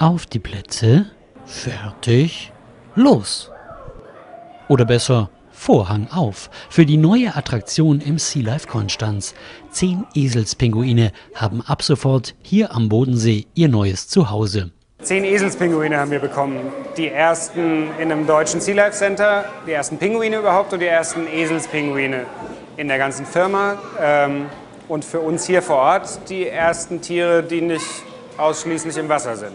Auf die Plätze, fertig, los! Oder besser, Vorhang auf für die neue Attraktion im Sea Life Konstanz. Zehn Eselspinguine haben ab sofort hier am Bodensee ihr neues Zuhause. Zehn Eselspinguine haben wir bekommen. Die ersten in einem deutschen Sea Life Center, die ersten Pinguine überhaupt und die ersten Eselspinguine in der ganzen Firma. Ähm, und für uns hier vor Ort die ersten Tiere, die nicht ausschließlich im Wasser sind.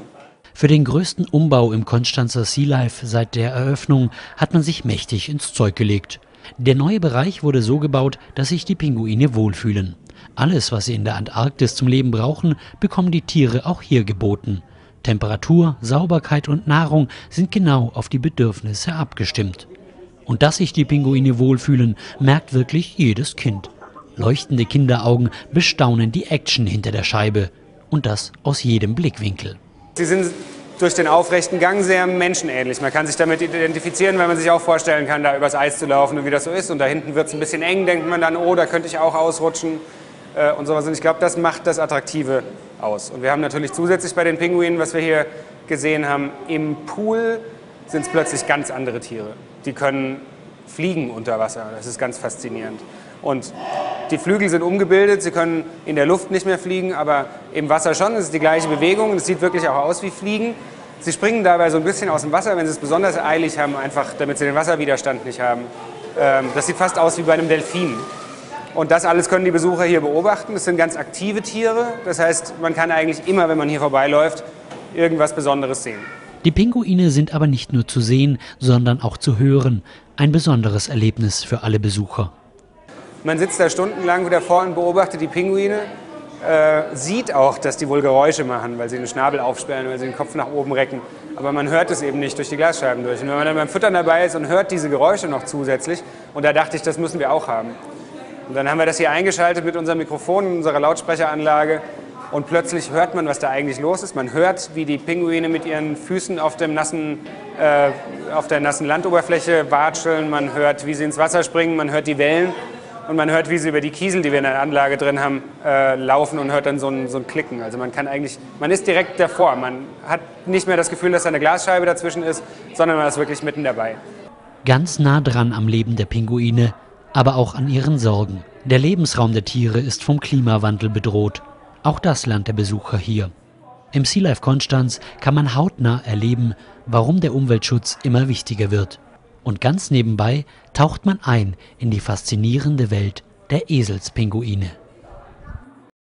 Für den größten Umbau im Konstanzer Sea Life seit der Eröffnung hat man sich mächtig ins Zeug gelegt. Der neue Bereich wurde so gebaut, dass sich die Pinguine wohlfühlen. Alles, was sie in der Antarktis zum Leben brauchen, bekommen die Tiere auch hier geboten. Temperatur, Sauberkeit und Nahrung sind genau auf die Bedürfnisse abgestimmt. Und dass sich die Pinguine wohlfühlen, merkt wirklich jedes Kind. Leuchtende Kinderaugen bestaunen die Action hinter der Scheibe. Und das aus jedem Blickwinkel. Sie sind durch den aufrechten Gang sehr menschenähnlich. Man kann sich damit identifizieren, weil man sich auch vorstellen kann, da übers Eis zu laufen und wie das so ist. Und da hinten wird es ein bisschen eng, denkt man dann, oh, da könnte ich auch ausrutschen äh, und sowas. Und ich glaube, das macht das Attraktive aus. Und wir haben natürlich zusätzlich bei den Pinguinen, was wir hier gesehen haben, im Pool sind es plötzlich ganz andere Tiere. Die können fliegen unter Wasser. Das ist ganz faszinierend. Und die Flügel sind umgebildet, sie können in der Luft nicht mehr fliegen, aber im Wasser schon. Es ist die gleiche Bewegung und es sieht wirklich auch aus wie Fliegen. Sie springen dabei so ein bisschen aus dem Wasser, wenn sie es besonders eilig haben, einfach damit sie den Wasserwiderstand nicht haben. Ähm, das sieht fast aus wie bei einem Delfin. Und das alles können die Besucher hier beobachten. Das sind ganz aktive Tiere. Das heißt, man kann eigentlich immer, wenn man hier vorbeiläuft, irgendwas Besonderes sehen. Die Pinguine sind aber nicht nur zu sehen, sondern auch zu hören. Ein besonderes Erlebnis für alle Besucher. Man sitzt da stundenlang wieder vor und beobachtet die Pinguine, äh, sieht auch, dass die wohl Geräusche machen, weil sie den Schnabel aufsperren, weil sie den Kopf nach oben recken. Aber man hört es eben nicht durch die Glasscheiben durch. Und wenn man dann beim Füttern dabei ist und hört diese Geräusche noch zusätzlich, und da dachte ich, das müssen wir auch haben. Und dann haben wir das hier eingeschaltet mit unserem Mikrofon unserer Lautsprecheranlage. Und plötzlich hört man, was da eigentlich los ist. Man hört, wie die Pinguine mit ihren Füßen auf, dem nassen, äh, auf der nassen Landoberfläche watscheln. Man hört, wie sie ins Wasser springen. Man hört die Wellen und man hört, wie sie über die Kiesel, die wir in der Anlage drin haben, äh, laufen und hört dann so ein, so ein Klicken. Also man kann eigentlich, man ist direkt davor. Man hat nicht mehr das Gefühl, dass da eine Glasscheibe dazwischen ist, sondern man ist wirklich mitten dabei. Ganz nah dran am Leben der Pinguine, aber auch an ihren Sorgen. Der Lebensraum der Tiere ist vom Klimawandel bedroht. Auch das lernt der Besucher hier. Im Sea Life Konstanz kann man hautnah erleben, warum der Umweltschutz immer wichtiger wird. Und ganz nebenbei taucht man ein in die faszinierende Welt der Eselspinguine.